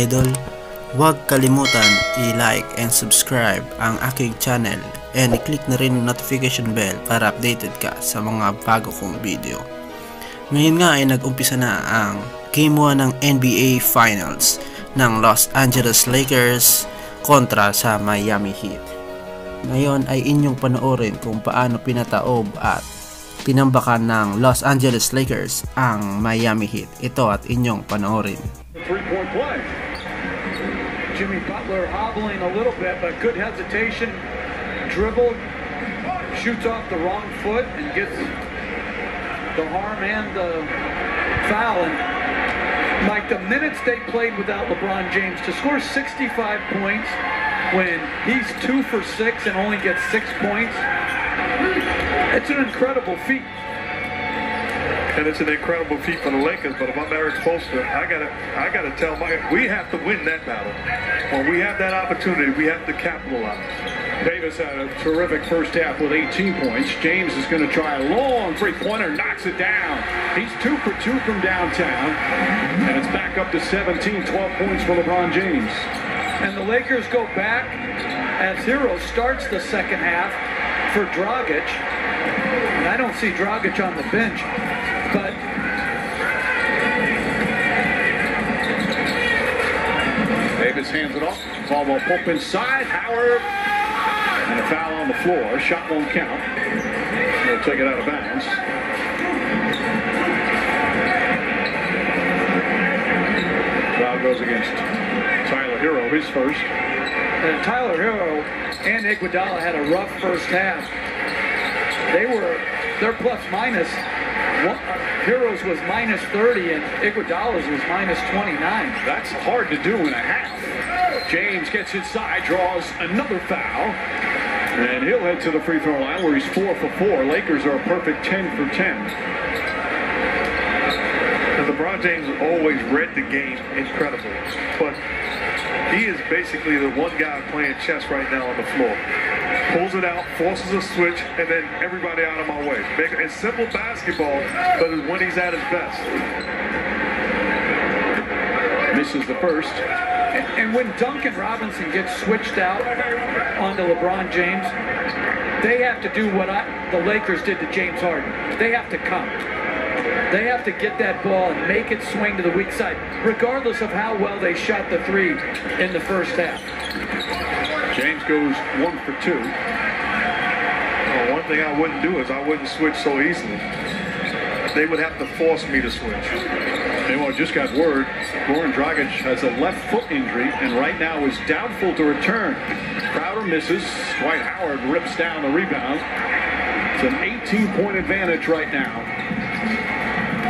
idol, huwag kalimutan i-like and subscribe ang aking channel and i-click na rin notification bell para updated ka sa mga bago kong video. Ngayon nga ay nag-umpisa na ang Game 1 ng NBA Finals ng Los Angeles Lakers kontra sa Miami Heat. Ngayon ay inyong panoorin kung paano pinataob at tinambakan ng Los Angeles Lakers ang Miami Heat. Ito at inyong panoorin. Play. Jimmy Butler hobbling a little bit, but good hesitation. Dribble, shoots off the wrong foot, and gets the harm and the foul. And like the minutes they played without LeBron James to score 65 points when he's two for six and only gets six points, it's an incredible feat. And it's an incredible feat for the Lakers. But if I'm Erik Spoelstra, I gotta, I gotta tell my, we have to win that battle. When we have that opportunity, we have to capitalize. Davis had a terrific first half with 18 points. James is going to try a long three-pointer, knocks it down. He's two for two from downtown, and it's back up to 17, 12 points for LeBron James. And the Lakers go back as Herro starts the second half for Dragic. And I don't see Dragic on the bench, Hands it off. Ball will pump inside. Howard. And a foul on the floor. Shot won't count. They'll take it out of bounds. Foul goes against Tyler Herro, his first. and Tyler Herro and Iguodala had a rough first half. They were their plus minus. One, Herro's was minus 30 and Iguodala's was minus 29. That's hard to do in a half. James gets inside, draws another foul. And he'll head to the free throw line where he's four for four. Lakers are a perfect 10 for 10. And LeBron James always read the game incredibly, but he is basically the one guy playing chess right now on the floor. Pulls it out, forces a switch, and then everybody out of my way. Make it- It's simple basketball, but it's when he's at his best. Misses the first. And, and when Duncan Robinson gets switched out onto LeBron James, they have to do what I, the Lakers did to James Harden. They have to come. They have to get that ball and make it swing to the weak side, regardless of how well they shot the three in the first half. Goes one for two. Well, one thing I wouldn't do is I wouldn't switch so easily. They would have to force me to switch. Well, just got word, Goran Dragic has a left foot injury and right now is doubtful to return. Crowder misses. Dwight Howard rips down the rebound. It's an 18-point advantage right now.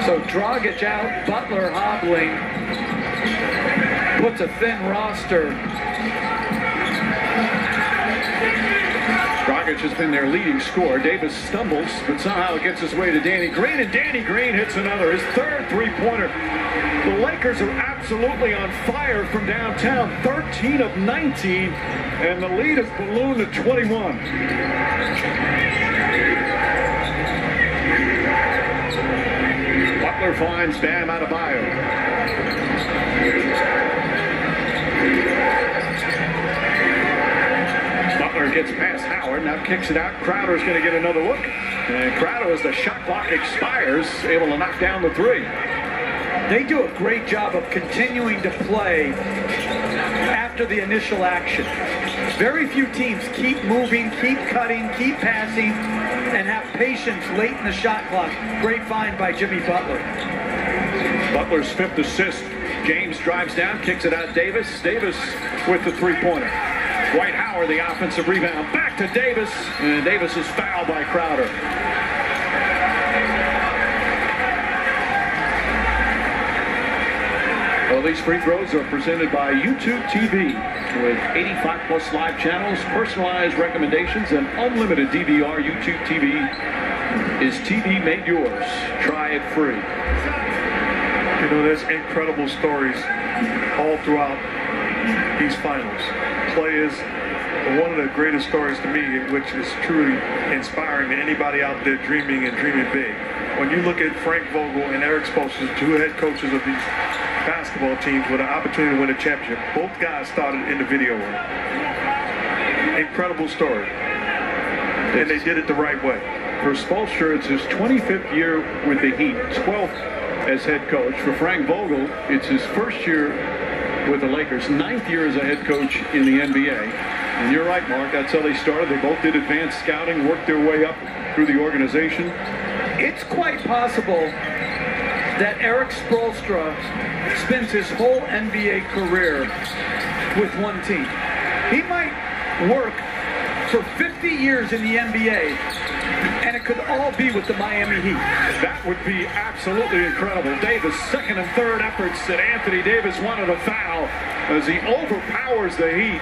So Dragic out, Butler hobbling, puts a thin roster. Has been their leading scorer. Davis stumbles, but somehow it gets his way to Danny Green, and Danny Green hits another, his third three-pointer. The Lakers are absolutely on fire from downtown, 13 of 19, and the lead has ballooned to 21. Butler finds Bam Adebayo. Gets past Howard, now kicks it out. Crowder's going to get another look. And Crowder, as the shot clock expires, able to knock down the three. They do a great job of continuing to play after the initial action. Very few teams keep moving, keep cutting, keep passing, and have patience late in the shot clock. Great find by Jimmy Butler. Butler's fifth assist. James drives down, kicks it out. Davis. Davis with the three-pointer. Dwight Howard, the offensive rebound. Back to Davis. And Davis is fouled by Crowder. Well, these free throws are presented by YouTube TV with 85 plus live channels, personalized recommendations, and unlimited DVR. YouTube TV is TV made yours. Try it free. You know, there's incredible stories all throughout these finals. Players, one of the greatest stories to me, which is truly inspiring to anybody out there dreaming and dreaming big. when you look at Frank Vogel and Erik Spoelstra, two head coaches of these basketball teams with an opportunity to win a championship, both guys started in the video room. Incredible story. And they did it the right way. For Spoelstra, it's his 25th year with the Heat, 12th as head coach. For Frank Vogel, it's his first year with the Lakers, ninth year as a head coach in the NBA. And you're right, Mark, that's how they started. They both did advanced scouting, worked their way up through the organization. It's quite possible that Erik Spoelstra spends his whole NBA career with one team. He might work for 50 years in the NBA, and it could all be with the Miami Heat. That would be absolutely incredible. Davis, second and third efforts that Anthony Davis wanted a foul as he overpowers the Heat.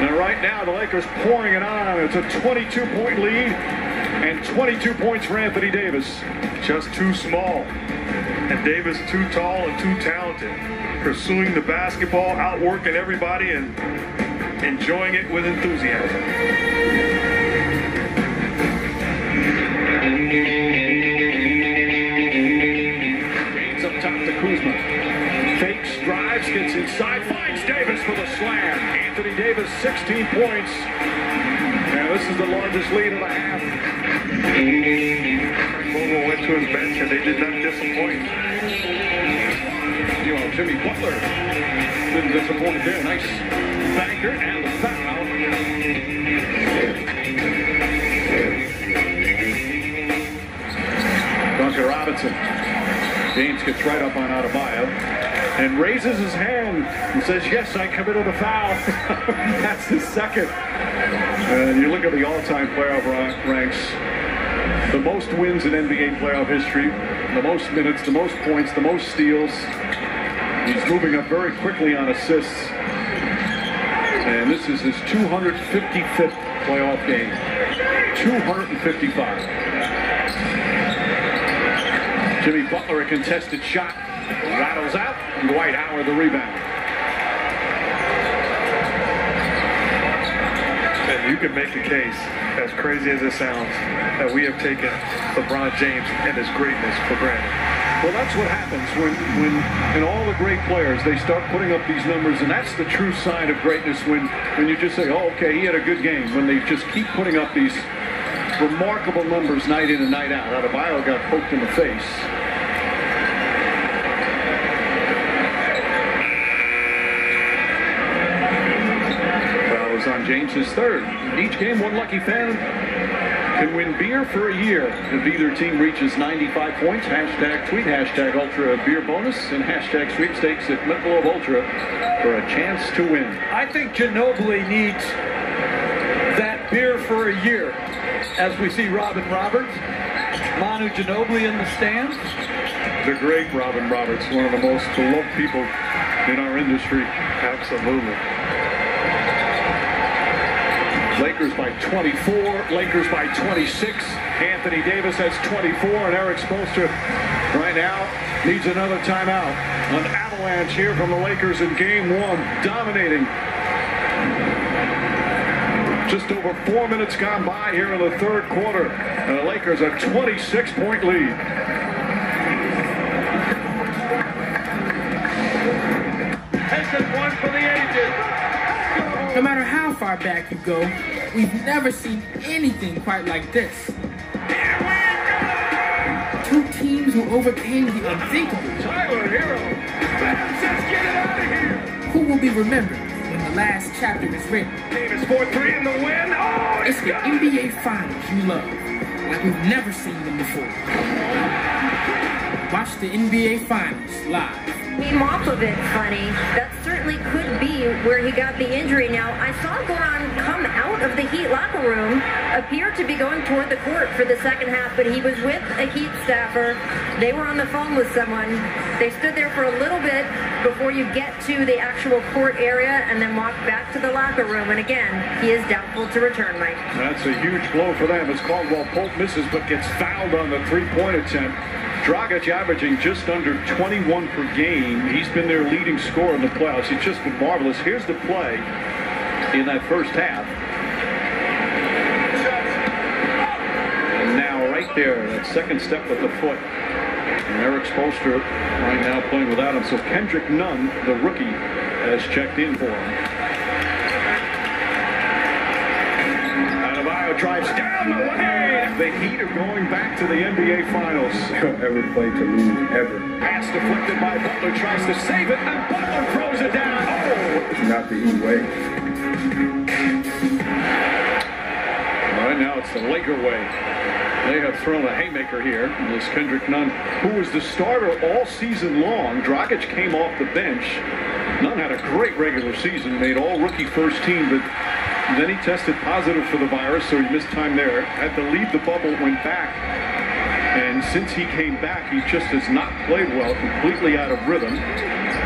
And right now, the Lakers pouring it on. It's a 22-point lead and 22 points for Anthony Davis. Just too small. And Davis too tall and too talented. Pursuing the basketball, outworking everybody, and enjoying it with enthusiasm. 16 points. And this is the largest lead of the half. Vogel went to his bench, and they did not disappoint. You know, Jimmy Butler didn't disappoint there. Nice banker and the foul. Duncan Robinson. James gets right up on Adebayo and raises his hand and says, yes, I committed a foul. That's his second. And you look at the all-time playoff ranks, the most wins in NBA playoff history, the most minutes, the most points, the most steals. He's moving up very quickly on assists. And this is his 255th playoff game. 255. Jimmy Butler, a contested shot, rattles out, and Dwight Howard the rebound. And you can make the case, as crazy as it sounds, that we have taken LeBron James and his greatness for granted. Well, that's what happens when, when, in all the great players, they start putting up these numbers, and that's the true sign of greatness when, when you just say, oh, okay, he had a good game, when they just keep putting up these remarkable numbers night in and night out. Adebayo got poked in the face. Well, it was on James's third. Each game, one lucky fan can win beer for a year if either team reaches 95 points. Hashtag tweet, hashtag Ultra Beer Bonus, and hashtag sweepstakes at Michelob Ultra for a chance to win. I think Ginobili needs that beer for a year. As we see Robin Roberts, Manu Ginobili in the stands. The great Robin Roberts, one of the most beloved people in our industry. Absolutely. Lakers by 24, Lakers by 26. Anthony Davis has 24, and Erik Spoelstra right now needs another timeout. An avalanche here from the Lakers in game one, dominating. Just over four minutes gone by here in the third quarter. And the Lakers a 26-point lead. Far back you go, we've never seen anything quite like this. Two teams who overcame the unthinkable. Tyler Herro. Let's get it out of here. Who will be remembered when the last chapter is written? Davis 4-3 in the win. Oh, It's the NBA Finals you love, like we've never seen them before. Watch the NBA Finals live. Came off of it funny. That certainly could be where he got the injury. Now, I saw Goran come out of the Heat locker room, appear to be going toward the court for the second half, but he was with a Heat staffer. They were on the phone with someone. They stood there for a little bit before you get to the actual court area and then walk back to the locker room. And again, he is doubtful to return, Mike. That's a huge blow for them as Caldwell Pope misses but gets fouled on the three-point attempt. Dragic averaging just under 21 per game. He's been their leading scorer in the playoffs. He's just been marvelous. Here's the play in that first half. And now right there. That second step with the foot. And Erik Spoelstra right now playing without him. So Kendrick Nunn, the rookie, has checked in for him. Adebayo drives down the The Heat are going back to the NBA Finals. ever play to lose, ever. Pass deflected by Butler, tries to save it, and Butler throws it down. Oh! It's not the Heat way. Right, now it's the Laker way. They have thrown a haymaker here. This Kendrick Nunn, who was the starter all season long. Dragic came off the bench. Nunn had a great regular season, made all rookie first team, but then he tested positive for the virus, so he missed time there. Had to leave the bubble, went back. And since he came back, he just has not played well, completely out of rhythm.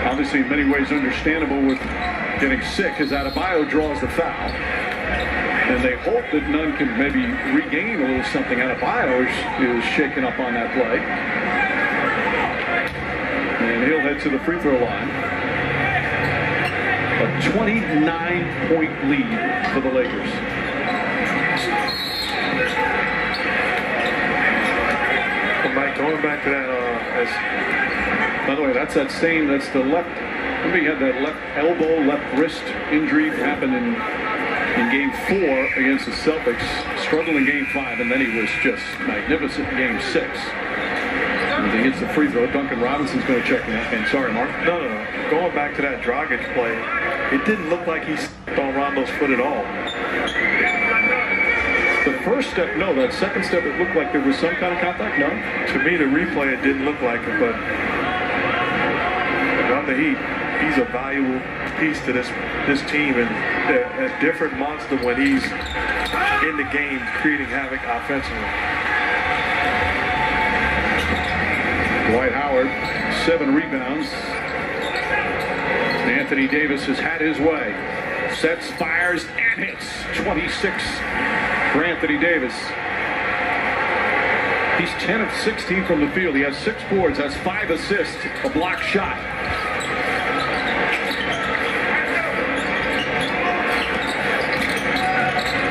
Obviously, in many ways, understandable with getting sick as Adebayo draws the foul. And they hope that Nunn can maybe regain a little something. Adebayo is, is shaken up on that play. And he'll head to the free throw line. A 29-point lead for the Lakers. Well, Mike, going back to that, uh, as By the way, that's that same, that's the left, remember had that left elbow, left wrist injury happen in, in game four against the Celtics, struggled in game five, and then he was just magnificent in game six. He hits the free throw. Duncan Robinson's going to check in. And sorry, Mark. no, no, no. Going back to that Dragic play, it didn't look like he stepped on Rondo's foot at all. The first step, no. That second step, it looked like there was some kind of contact. No. To me, the replay, it didn't look like it, but on the Heat, he's a valuable piece to this this team and a, a different monster when he's in the game creating havoc offensively. Dwight Howard, seven rebounds. Anthony Davis has had his way. Sets, fires, and hits. 26 for Anthony Davis. He's 10 of 16 from the field. He has six boards, has five assists, a block shot.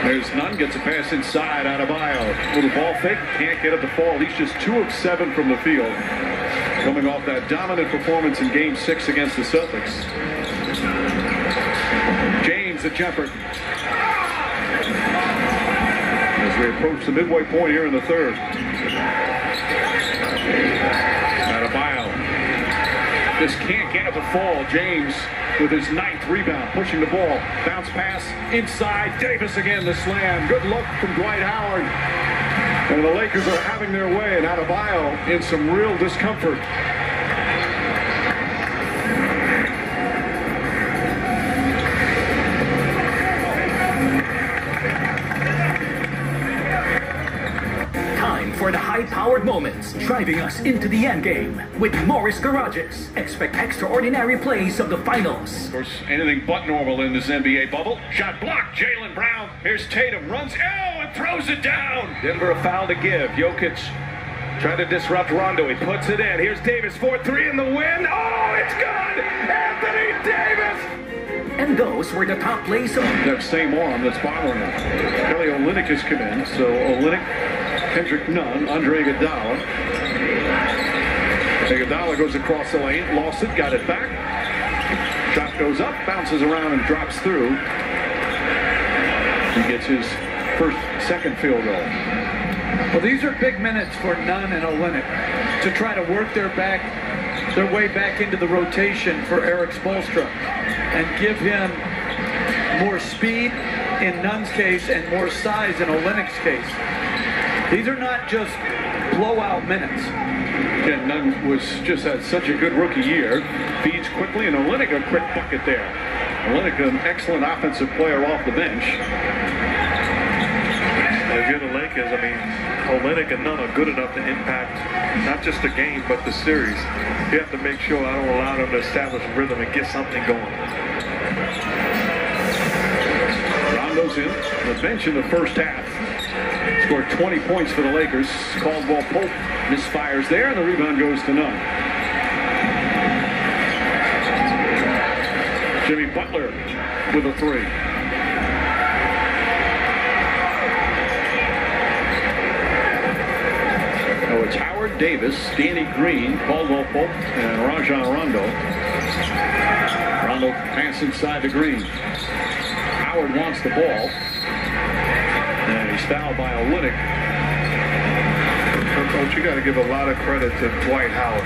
There's Nunn, gets a pass inside out of Adebayo. Little ball fake, can't get it to fall. He's just two of seven from the field. Coming off that dominant performance in game six against the Celtics. James, the jumper. As we approach the midway point here in the third. Adebayo. Just can't get it to fall. James with his ninth rebound, pushing the ball. Bounce pass inside. Davis again, the slam. Good look from Dwight Howard. And the Lakers are having their way, and Adebayo in some real discomfort. High-powered moments, driving us into the endgame with Morris Garages. Expect extraordinary plays of the finals. Of course, anything but normal in this NBA bubble. Shot blocked. Jaylen Brown. Here's Tatum. Runs. Oh, and throws it down. Denver a foul to give. Jokic trying to disrupt Rondo. He puts it in. Here's Davis. 4-3 in the win. Oh, it's good. Anthony Davis. And those were the top plays of That same arm that's bothering him. Kelly Olynyk has come in. So Olynyk, Kendrick Nunn, Andre Iguodala. Iguodala goes across the lane. Lost it. Got it back. Shot goes up. Bounces around and drops through. He gets his first, second field goal. Well, these are big minutes for Nunn and Olynyk to try to work their back, their way back into the rotation for Erik Spoelstra and give him more speed in Nunn's case and more size in Olynyk's case. These are not just blowout minutes. Again, Nunn was just had such a good rookie year. Feeds quickly, and Olynyk a quick bucket there. Olynyk, an excellent offensive player off the bench. If you're the Lakers, I mean, Olynyk and Nunn are good enough to impact not just the game, but the series. You have to make sure I don't allow them to establish rhythm and get something going. Rondo's in the bench in the first half. Scored 20 points for the Lakers. Caldwell Pope misfires there, and the rebound goes to Nunn. Jimmy Butler with a three. it's Howard Davis, Danny Green, Caldwell Pope, and Rajon Rondo. Rondo pass inside to Green. Howard wants the ball. Fouled by Olynyk. Coach, you got to give a lot of credit to Dwight Howard,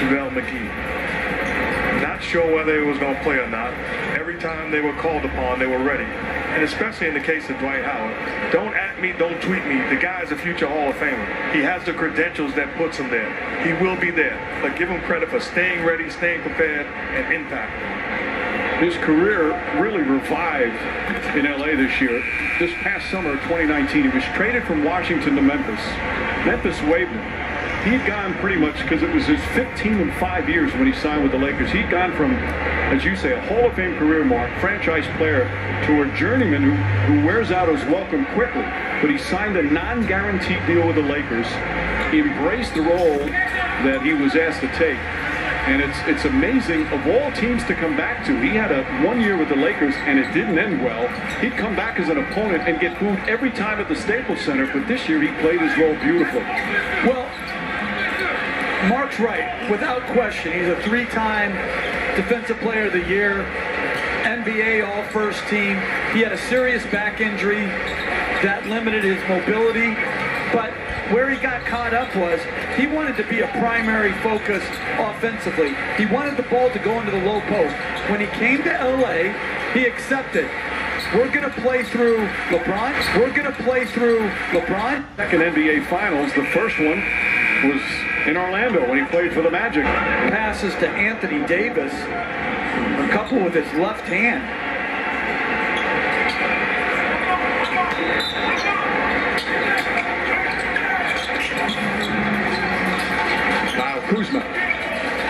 JaVale McGee. Not sure whether he was going to play or not. Every time they were called upon, they were ready. And especially in the case of Dwight Howard, don't at me, don't tweet me. The guy is a future Hall of Famer. He has the credentials that puts him there. He will be there. But give him credit for staying ready, staying prepared, and impact. His career really revived in LA this year. This past summer of 2019, he was traded from Washington to Memphis. Memphis waived him. He had gone pretty much because it was his 15 and 5 years when he signed with the Lakers. He'd gone from, as you say, a Hall of Fame career mark, franchise player, to a journeyman who, who wears out his welcome quickly. But he signed a non-guaranteed deal with the Lakers, embraced the role that he was asked to take, and it's it's amazing of all teams to come back to. He had a one year with the Lakers and it didn't end well. He'd come back as an opponent and get booed every time at the Staples Center, but this year he played his role beautifully. Well, Mark's right. Without question, he's a three-time Defensive Player of the Year, NBA All-First Team. He had a serious back injury that limited his mobility, but where he got caught up was he wanted to be a primary focus offensively. He wanted the ball to go into the low post. When he came to LA, he accepted. We're going to play through LeBron. We're going to play through LeBron. Second NBA Finals, the first one was in Orlando when he played for the Magic. Passes to Anthony Davis, a couple with his left hand. Kuzma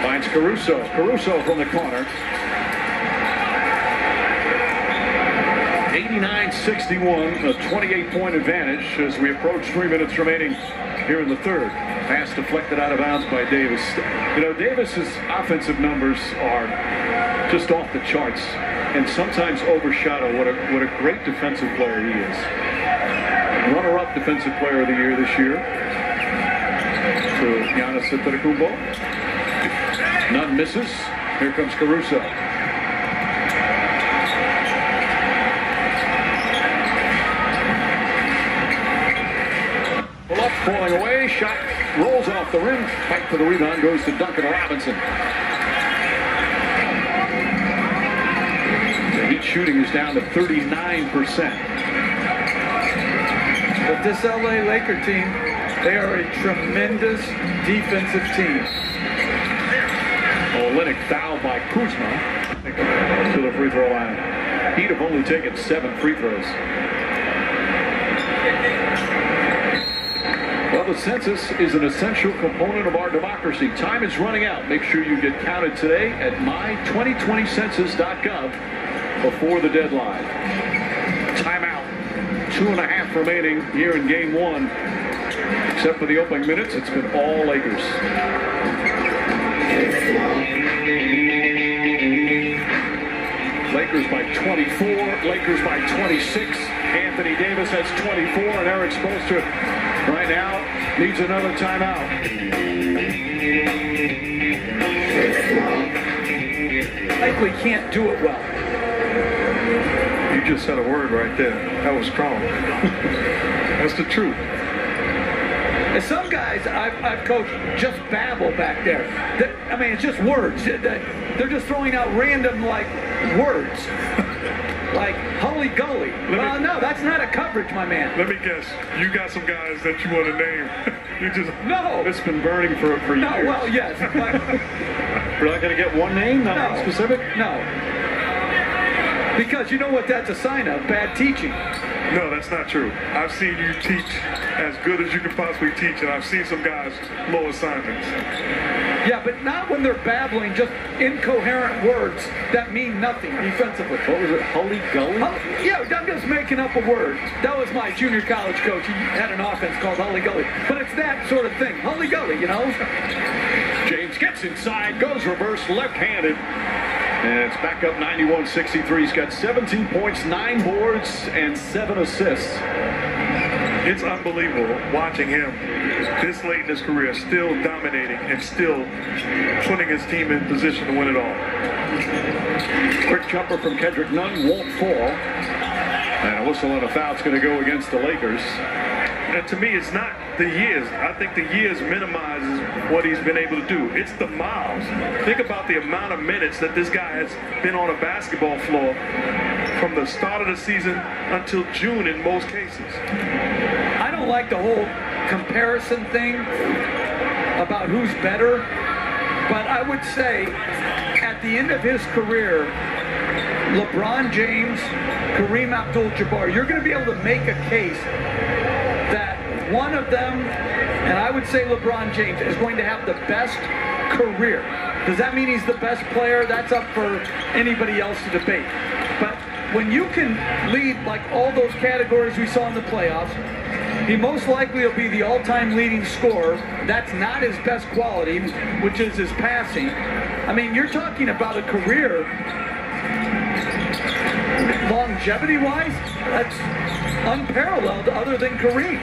finds Caruso. Caruso from the corner. 89-61, a 28-point advantage as we approach three minutes remaining here in the third. Pass deflected out of bounds by Davis. You know, Davis's offensive numbers are just off the charts and sometimes overshadow what a, what a great defensive player he is. Runner-up defensive player of the year this year to Giannis Antetokounmpo. Nunn misses. Here comes Caruso. Pull up, falling away. Shot rolls off the rim. Fight for the rebound goes to Duncan Robinson. The Heat shooting is down to 39%. But this LA Laker team, they are a tremendous defensive team. Oh, Olynyk fouled by Kuzma to the free throw line. He'd have only taken seven free throws. Well, the census is an essential component of our democracy. Time is running out. Make sure you get counted today at my2020census.gov before the deadline. Timeout. Two and a half remaining here in game one. Except for the opening minutes, it's been all Lakers. Lakers by 24, Lakers by 26. Anthony Davis has 24, and Erik Spoelstra right now needs another timeout. Likely can't do it well. You just said a word right there. That was strong. That's the truth. And some guys I've, I've coached just babble back there. That- I mean, it's just words. They're just throwing out random, like, words. like, hully gully. Well, no, that's not a coverage, my man. Let me guess. You got some guys that you want to name. you just No. It's been burning for, for No, years. well, yes. But We're not going to get one name, not No. specific? no. Because you know what that's a sign of? Bad teaching. No, that's not true. I've seen you teach as good as you can possibly teach, and I've seen some guys low assignments. Yeah, but not when they're babbling just incoherent words that mean nothing defensively. What was it, Hully Gully? Hul- Yeah, I'm just making up a word. That was my junior college coach. He had an offense called Hully Gully. But it's that sort of thing. Hully Gully, you know? James gets inside, goes reverse, left-handed. And it's back up 91-63. He's got 17 points, 9 boards, and 7 assists. It's unbelievable watching him this late in his career, still dominating and still putting his team in position to win it all. Quick jumper from Kendrick Nunn won't fall. And a whistle and a foul's going to go against the Lakers. And to me, it's not the years. I think the years minimizes what he's been able to do. It's the miles. Think about the amount of minutes that this guy has been on a basketball floor from the start of the season until June in most cases. I don't like the whole comparison thing about who's better, but I would say at the end of his career, LeBron James, Kareem Abdul-Jabbar, you're going to be able to make a case that one of them, and I would say LeBron James, is going to have the best career. Does that mean he's the best player? That's up for anybody else to debate. But when you can lead like all those categories we saw in the playoffs, he most likely will be the all-time leading scorer. That's not his best quality, which is his passing. I mean, you're talking about a career longevity-wise, that's unparalleled other than Kareem.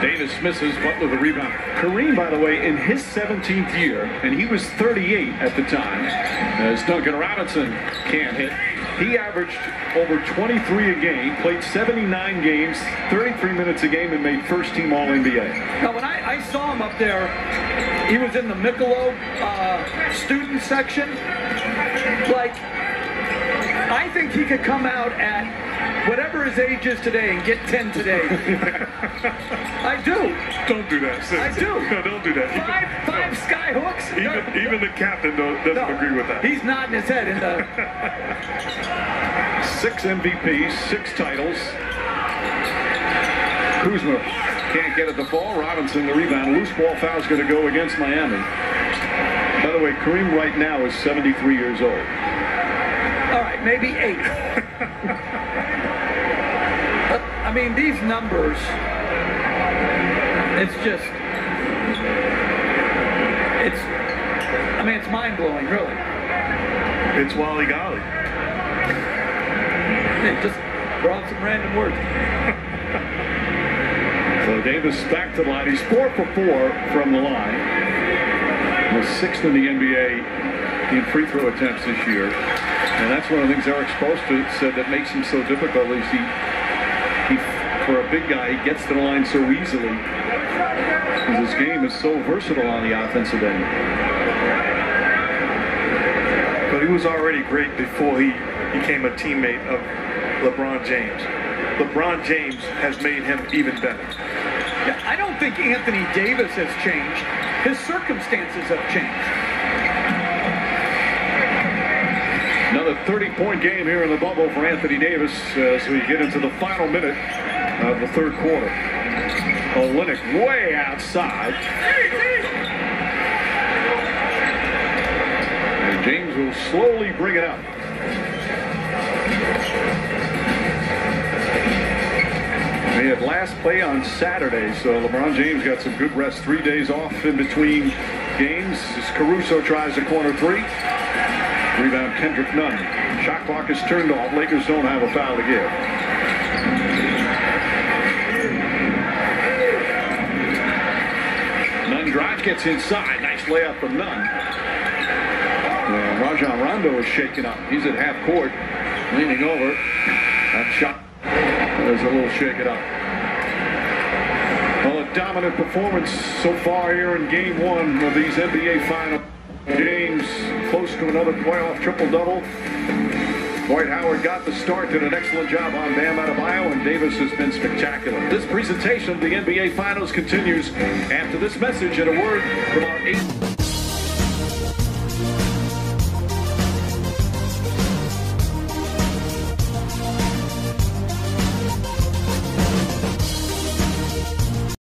Davis misses, Butler the rebound. Kareem, by the way, in his 17th year, and he was 38 at the time, as Duncan Robinson can't hit, he averaged over 23 a game, played 79 games, 33 minutes a game, and made first team All NBA. Now, when I, I saw him up there, he was in the Michelob uh, student section. Like, I think he could come out at whatever his age is today and get 10 today. I do. Don't do that. I do. No, don't do that. Five, five sky hooks. Even, even the captain doesn't No, agree with that. He's nodding his head in the. Six MVPs, six titles. Kuzma can't get at the ball. Robinson, the rebound. Loose ball foul's going to go against Miami. By the way, Kareem right now is 73 years old. All right, maybe eight. I mean, these numbers, it's just, it's, I mean, it's mind blowing, really. It's Wally Golly. It just brought some random words. So Davis back to the line. He's four for four from the line. The sixth in the NBA in free throw attempts this year. And that's one of the things Erik Spoelstra said that makes him so difficult is he for a big guy, he gets to the line so easily. Because his game is so versatile on the offensive end. But he was already great before he became a teammate of LeBron James. LeBron James has made him even better. Yeah, I don't think Anthony Davis has changed. His circumstances have changed. Another 30-point game here in the bubble for Anthony Davis as we get into the final minute of the third quarter. Olynyk way outside. And James will slowly bring it up. They had last play on Saturday, so LeBron James got some good rest. Three days off in between games as Caruso tries a corner three. Rebound Kendrick Nunn. Shot clock is turned off. Lakers don't have a foul to give. Gets inside. Nice layup from Nunn. Rajon Rondo is shaken up. He's at half court, leaning over. That shot is a little shaken up. Well, a dominant performance so far here in game one of these NBA final games. Close to another playoff triple-double. Dwight Howard got the start, did an excellent job on Bam Adebayo, and Davis has been spectacular. This presentation of the NBA Finals continues after this message and a word from our eight.